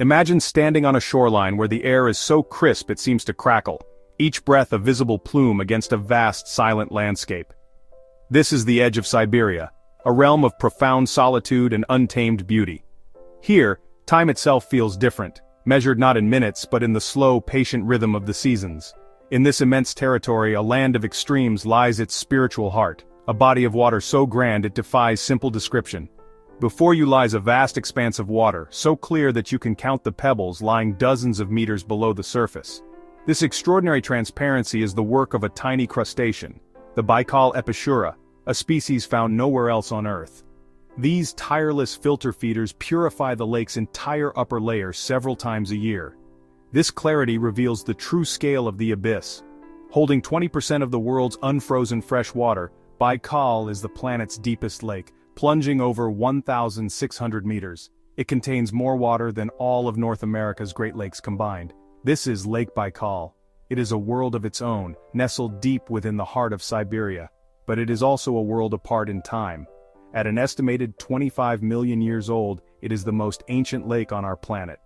Imagine standing on a shoreline where the air is so crisp it seems to crackle, each breath a visible plume against a vast silent landscape. This is the edge of Siberia, a realm of profound solitude and untamed beauty. Here, time itself feels different, measured not in minutes but in the slow, patient rhythm of the seasons. In this immense territory a land of extremes lies its spiritual heart, a body of water so grand it defies simple description. Before you lies a vast expanse of water, so clear that you can count the pebbles lying dozens of meters below the surface. This extraordinary transparency is the work of a tiny crustacean, the Baikal epischura, a species found nowhere else on Earth. These tireless filter feeders purify the lake's entire upper layer several times a year. This clarity reveals the true scale of the abyss. Holding 20% of the world's unfrozen fresh water, Baikal is the planet's deepest lake, plunging over 1,600 meters. It contains more water than all of North America's Great Lakes combined. This is Lake Baikal. It is a world of its own, nestled deep within the heart of Siberia. But it is also a world apart in time. At an estimated 25 million years old, it is the most ancient lake on our planet.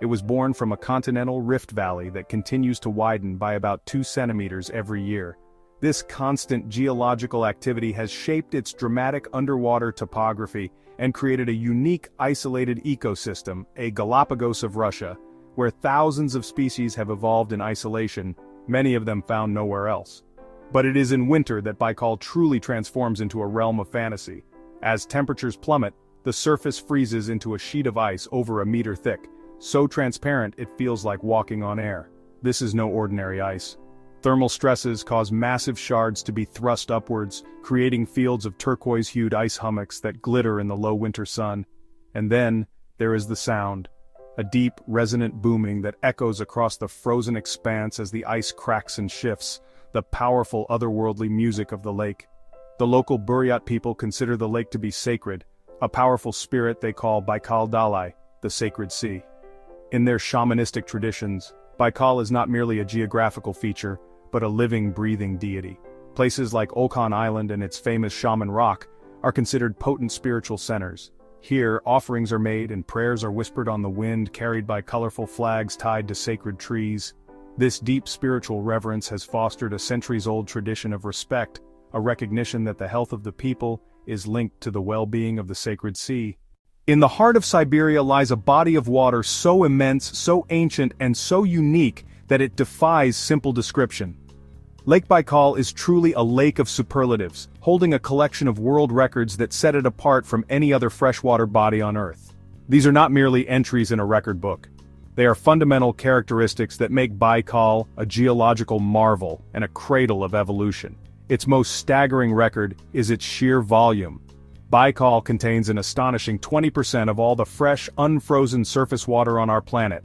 It was born from a continental rift valley that continues to widen by about 2 centimeters every year. This constant geological activity has shaped its dramatic underwater topography and created a unique isolated ecosystem, a Galapagos of Russia, where thousands of species have evolved in isolation, many of them found nowhere else. But it is in winter that Baikal truly transforms into a realm of fantasy. As temperatures plummet, the surface freezes into a sheet of ice over a meter thick, so transparent it feels like walking on air. This is no ordinary ice. Thermal stresses cause massive shards to be thrust upwards, creating fields of turquoise-hued ice hummocks that glitter in the low winter sun. And then, there is the sound, a deep, resonant booming that echoes across the frozen expanse as the ice cracks and shifts, the powerful otherworldly music of the lake. The local Buryat people consider the lake to be sacred, a powerful spirit they call Baikal Dalai, the sacred sea. In their shamanistic traditions, Baikal is not merely a geographical feature, but a living, breathing deity. Places like Olkhon Island and its famous Shaman Rock are considered potent spiritual centers, here, offerings are made and prayers are whispered on the wind carried by colorful flags tied to sacred trees. This deep spiritual reverence has fostered a centuries-old tradition of respect, a recognition that the health of the people is linked to the well-being of the sacred sea. In the heart of Siberia lies a body of water so immense, so ancient, and so unique that it defies simple description. Lake Baikal is truly a lake of superlatives, holding a collection of world records that set it apart from any other freshwater body on Earth. These are not merely entries in a record book. They are fundamental characteristics that make Baikal a geological marvel and a cradle of evolution. Its most staggering record is its sheer volume. Baikal contains an astonishing 20% of all the fresh, unfrozen surface water on our planet.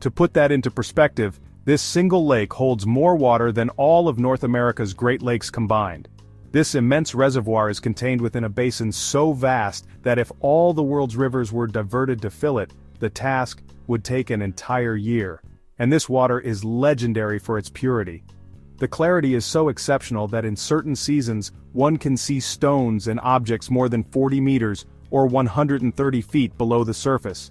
To put that into perspective, this single lake holds more water than all of North America's Great Lakes combined. This immense reservoir is contained within a basin so vast that if all the world's rivers were diverted to fill it, the task would take an entire year. And this water is legendary for its purity. The clarity is so exceptional that in certain seasons, one can see stones and objects more than 40 meters or 130 feet below the surface.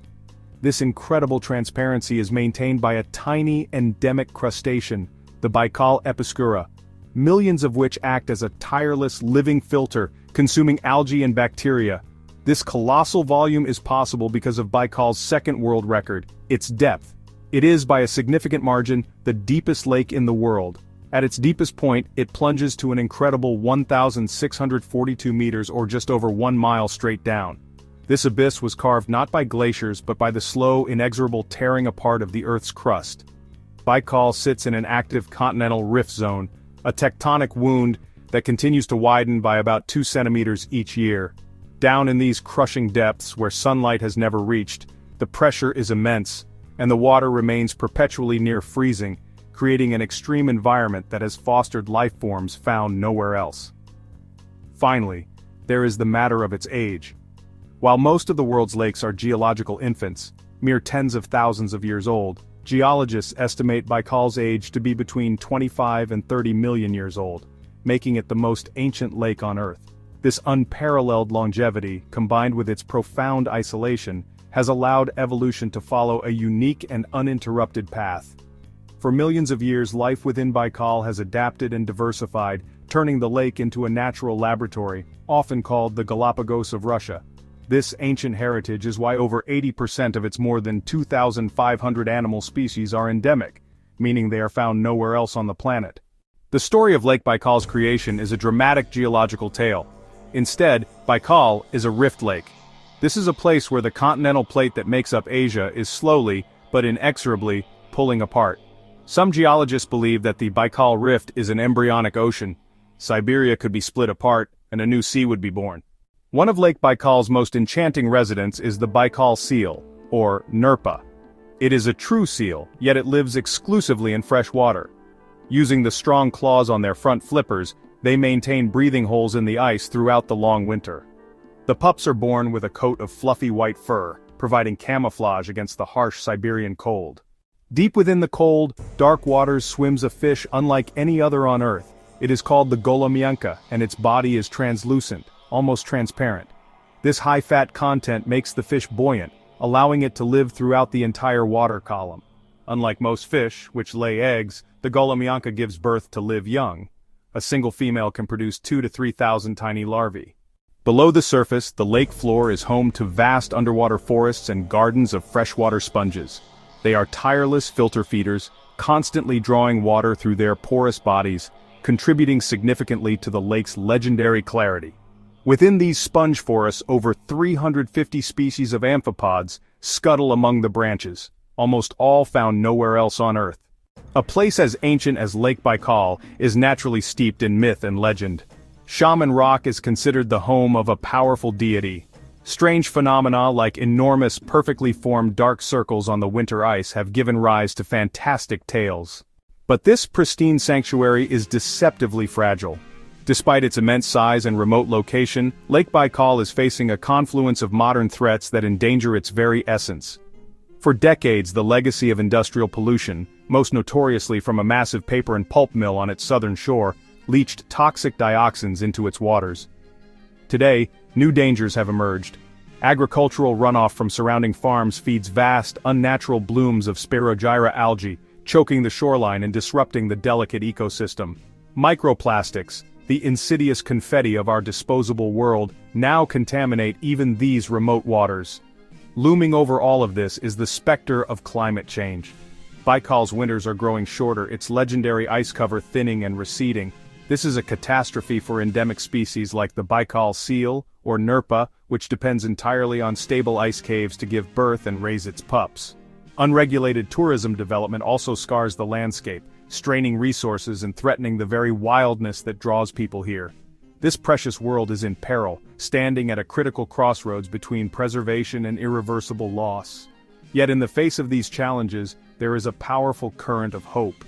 This incredible transparency is maintained by a tiny endemic crustacean, the Baikal epischura, millions of which act as a tireless living filter, consuming algae and bacteria. This colossal volume is possible because of Baikal's second world record, its depth. It is by a significant margin, the deepest lake in the world. At its deepest point, it plunges to an incredible 1,642 meters or just over one mile straight down. This abyss was carved not by glaciers but by the slow, inexorable tearing apart of the Earth's crust. Baikal sits in an active continental rift zone, a tectonic wound that continues to widen by about 2 centimeters each year. Down in these crushing depths where sunlight has never reached, the pressure is immense, and the water remains perpetually near freezing, creating an extreme environment that has fostered life forms found nowhere else. Finally, there is the matter of its age. While most of the world's lakes are geological infants, mere tens of thousands of years old, geologists estimate Baikal's age to be between 25 and 30 million years old, making it the most ancient lake on Earth. This unparalleled longevity, combined with its profound isolation, has allowed evolution to follow a unique and uninterrupted path. For millions of years life within Baikal has adapted and diversified, turning the lake into a natural laboratory, often called the Galapagos of Russia. This ancient heritage is why over 80% of its more than 2,500 animal species are endemic, meaning they are found nowhere else on the planet. The story of Lake Baikal's creation is a dramatic geological tale. Instead, Baikal is a rift lake. This is a place where the continental plate that makes up Asia is slowly, but inexorably, pulling apart. Some geologists believe that the Baikal Rift is an embryonic ocean. Siberia could be split apart, and a new sea would be born. One of Lake Baikal's most enchanting residents is the Baikal seal, or Nerpa. It is a true seal, yet it lives exclusively in fresh water. Using the strong claws on their front flippers, they maintain breathing holes in the ice throughout the long winter. The pups are born with a coat of fluffy white fur, providing camouflage against the harsh Siberian cold. Deep within the cold, dark waters swims a fish unlike any other on Earth. It is called the Golomyanka, and its body is translucent, almost transparent. This high-fat content makes the fish buoyant, allowing it to live throughout the entire water column. Unlike most fish, which lay eggs, the Golomianka gives birth to live young. A single female can produce 2 to 3,000 tiny larvae. Below the surface, the lake floor is home to vast underwater forests and gardens of freshwater sponges. They are tireless filter feeders, constantly drawing water through their porous bodies, contributing significantly to the lake's legendary clarity. Within these sponge forests over 350 species of amphipods scuttle among the branches, almost all found nowhere else on Earth. A place as ancient as Lake Baikal is naturally steeped in myth and legend. Shaman Rock is considered the home of a powerful deity. Strange phenomena like enormous perfectly formed dark circles on the winter ice have given rise to fantastic tales. But this pristine sanctuary is deceptively fragile. Despite its immense size and remote location, Lake Baikal is facing a confluence of modern threats that endanger its very essence. For decades the legacy of industrial pollution, most notoriously from a massive paper and pulp mill on its southern shore, leached toxic dioxins into its waters. Today, new dangers have emerged. Agricultural runoff from surrounding farms feeds vast, unnatural blooms of Spirogyra algae, choking the shoreline and disrupting the delicate ecosystem. Microplastics, the insidious confetti of our disposable world, now contaminate even these remote waters. Looming over all of this is the specter of climate change. Baikal's winters are growing shorter, its legendary ice cover thinning and receding. This is a catastrophe for endemic species like the Baikal seal, or Nerpa, which depends entirely on stable ice caves to give birth and raise its pups. Unregulated tourism development also scars the landscape, straining resources and threatening the very wildness that draws people here. This precious world is in peril, standing at a critical crossroads between preservation and irreversible loss. Yet in the face of these challenges, there is a powerful current of hope.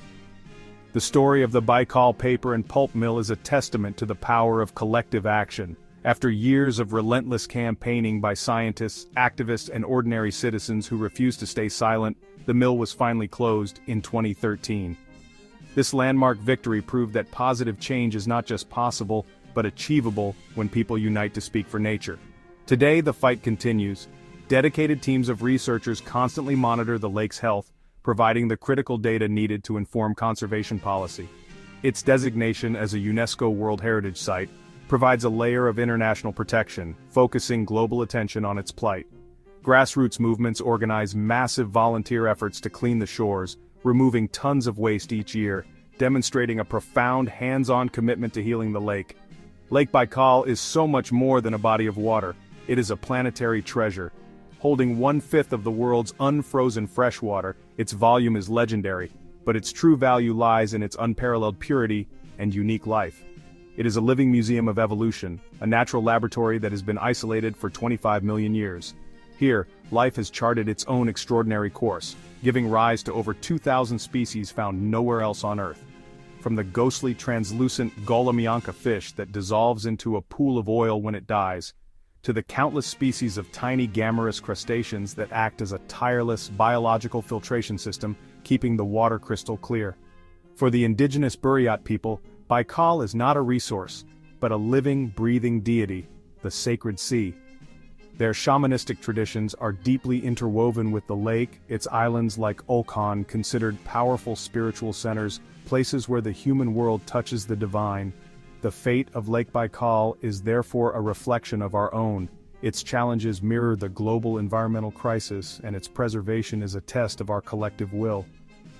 The story of the Baikal paper and pulp mill is a testament to the power of collective action. After years of relentless campaigning by scientists, activists and ordinary citizens who refused to stay silent, the mill was finally closed in 2013. This landmark victory proved that positive change is not just possible, but achievable when people unite to speak for nature. Today the fight continues. Dedicated teams of researchers constantly monitor the lake's health, providing the critical data needed to inform conservation policy. Its designation as a UNESCO World Heritage Site provides a layer of international protection, focusing global attention on its plight. Grassroots movements organize massive volunteer efforts to clean the shores, removing tons of waste each year, demonstrating a profound hands-on commitment to healing the lake. Lake Baikal is so much more than a body of water, it is a planetary treasure. Holding one-fifth of the world's unfrozen freshwater, its volume is legendary, but its true value lies in its unparalleled purity and unique life. It is a living museum of evolution, a natural laboratory that has been isolated for 25 million years. Here, life has charted its own extraordinary course, giving rise to over 2,000 species found nowhere else on Earth. From the ghostly translucent Golomianka fish that dissolves into a pool of oil when it dies, to the countless species of tiny Gammarus crustaceans that act as a tireless biological filtration system keeping the water crystal clear. For the indigenous Buryat people, Baikal is not a resource, but a living, breathing deity, the sacred sea. Their shamanistic traditions are deeply interwoven with the lake, its islands like Olkhon considered powerful spiritual centers, places where the human world touches the divine. The fate of Lake Baikal is therefore a reflection of our own. Its challenges mirror the global environmental crisis, and its preservation is a test of our collective will.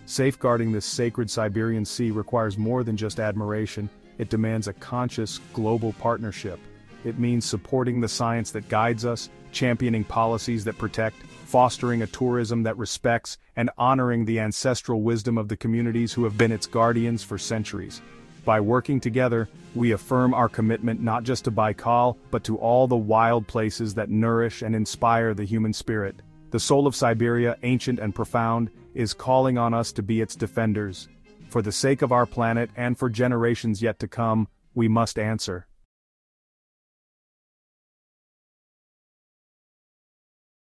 Safeguarding this sacred Siberian sea requires more than just admiration, it demands a conscious, global partnership. It means supporting the science that guides us, championing policies that protect, fostering a tourism that respects, and honoring the ancestral wisdom of the communities who have been its guardians for centuries. By working together, we affirm our commitment not just to Baikal, but to all the wild places that nourish and inspire the human spirit. The soul of Siberia, ancient and profound, is calling on us to be its defenders. For the sake of our planet and for generations yet to come, we must answer.